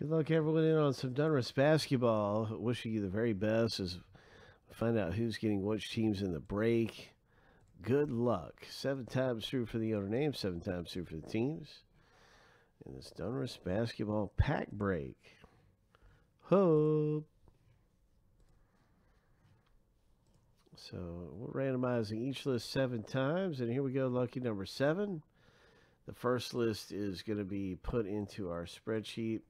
Good luck, everyone, in on some Donruss basketball. Wishing you the very best as we find out who's getting which teams in the break. Good luck. Seven times through for the owner name, seven times through for the teams. In this Donruss basketball pack break. Hope. So we're randomizing each list seven times. And here we go, lucky number seven. The first list is going to be put into our spreadsheet.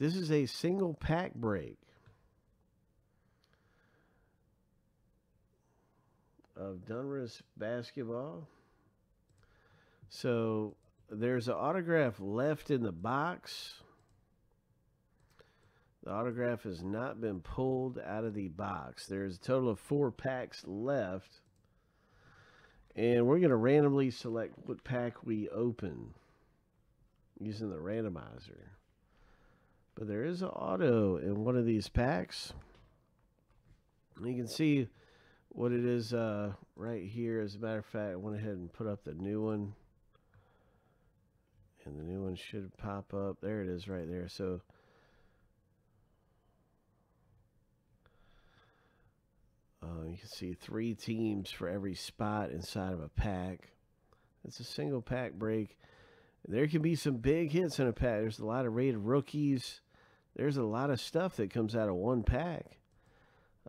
This is a single pack break of Donruss basketball. So there's an autograph left in the box. The autograph has not been pulled out of the box. There's a total of four packs left. And we're going to randomly select what pack we open using the randomizer. But there is an auto in one of these packs. You can see what it is uh, right here. As a matter of fact, I went ahead and put up the new one. And the new one should pop up. There it is right there. So uh, you can see three teams for every spot inside of a pack. It's a single pack break. There can be some big hits in a pack. There's a lot of rated rookies there's a lot of stuff that comes out of one pack.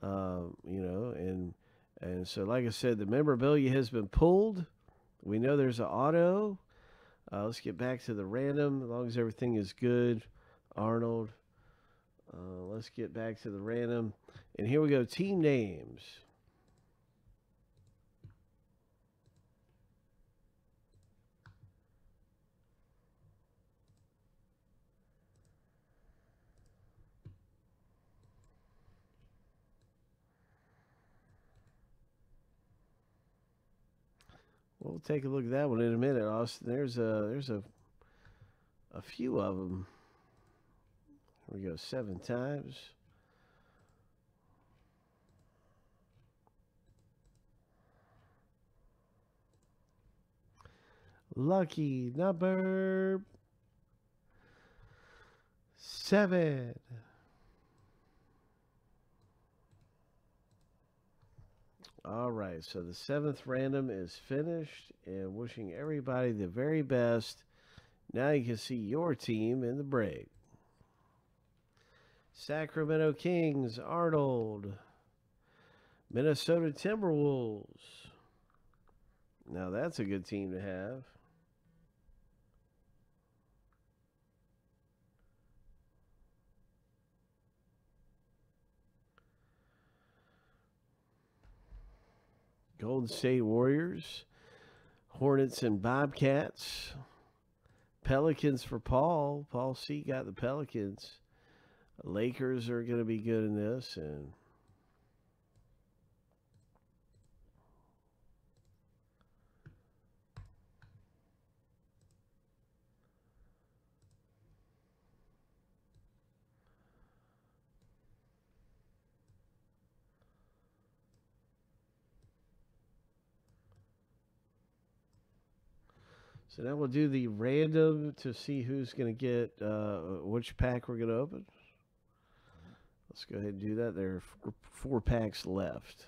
Um, you know, and and so like I said, the memorabilia has been pulled. We know there's an auto. Uh, let's get back to the random. As long as everything is good, Arnold. Uh, let's get back to the random. And here we go. Team names. We'll take a look at that one in a minute, Austin. There's a there's a a few of them. Here we go, seven times. Lucky number seven. All right, so the seventh random is finished, and wishing everybody the very best. Now you can see your team in the break. Sacramento Kings, Arnold. Minnesota Timberwolves. Now that's a good team to have. Golden State Warriors, Hornets and Bobcats, Pelicans for Paul. Paul C got the Pelicans. Lakers are going to be good in this, and So now we'll do the random to see who's going to get uh, which pack we're going to open. Let's go ahead and do that. There are four packs left.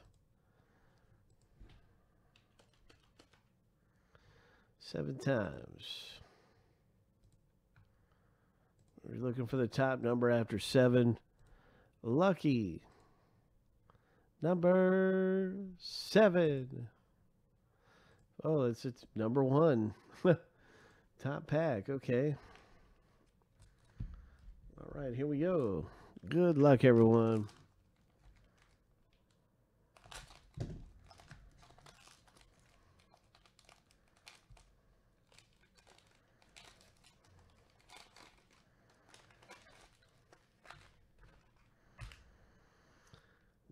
Seven times. We're looking for the top number after seven. Lucky. Number seven. Oh, it's it's number one. Top pack. Okay. All right, here we go. Good luck, everyone.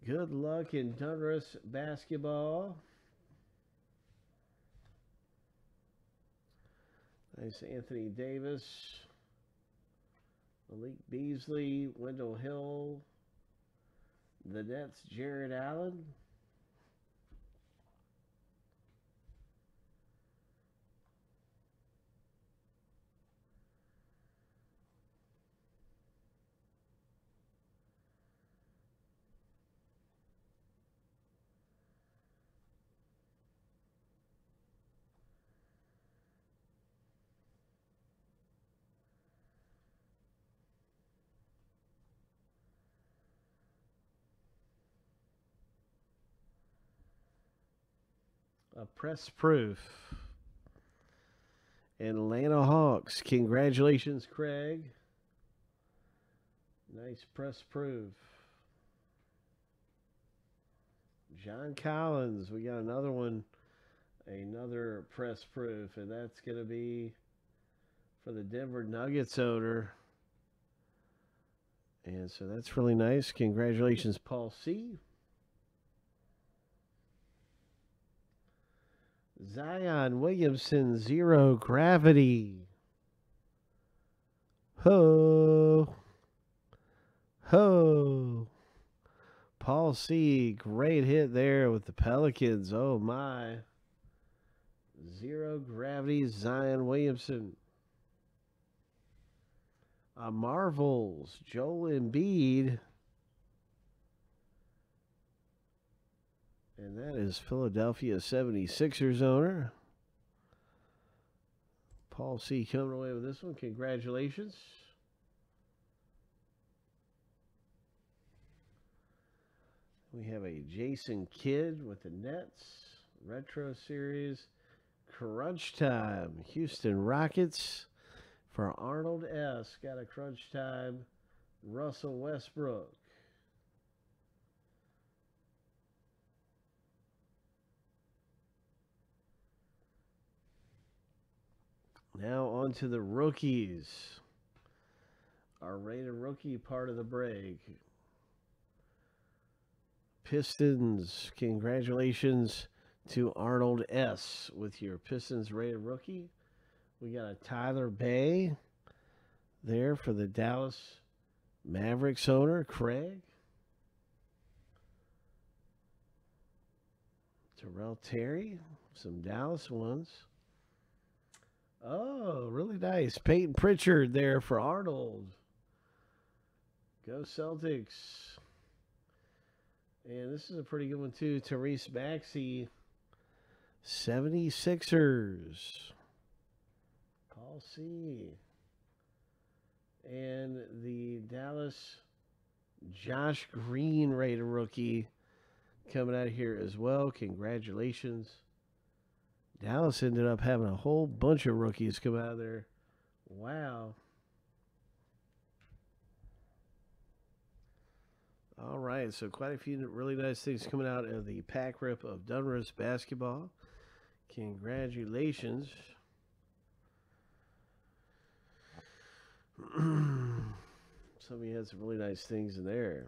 Good luck in Donruss basketball. Nice Anthony Davis, Malik Beasley, Wendell Hill, the Nets, Jarrett Allen. A press proof. Atlanta Hawks. Congratulations, Craig. Nice press proof. John Collins. We got another one. Another press proof. And that's going to be for the Denver Nuggets owner. And so that's really nice. Congratulations, Paul C. Zion Williamson, zero gravity. Ho. Ho. Paul C. Great hit there with the Pelicans. Oh, my. Zero gravity, Zion Williamson. Uh, Marvels, Joel Embiid. And that is Philadelphia 76ers owner. Paul C. coming away with this one. Congratulations. We have a Jason Kidd with the Nets Retro Series. Crunch Time. Houston Rockets for Arnold S. Got a crunch time. Russell Westbrook. Now on to the rookies. Our rated rookie part of the break. Pistons, congratulations to Arnold S. with your Pistons rated rookie. We got a Tyler Bey there for the Dallas Mavericks owner, Craig. Tyrell Terry, some Dallas ones. Oh, really nice. Payton Pritchard there for Arnold. Go Celtics. And this is a pretty good one, too. Tyrese Maxey, 76ers. Paul C. And the Dallas Josh Green rated rookie coming out of here as well. Congratulations. Dallas ended up having a whole bunch of rookies come out of there. Wow. All right, so quite a few really nice things coming out of the pack rip of Donruss basketball. Congratulations. Some of had some really nice things in there.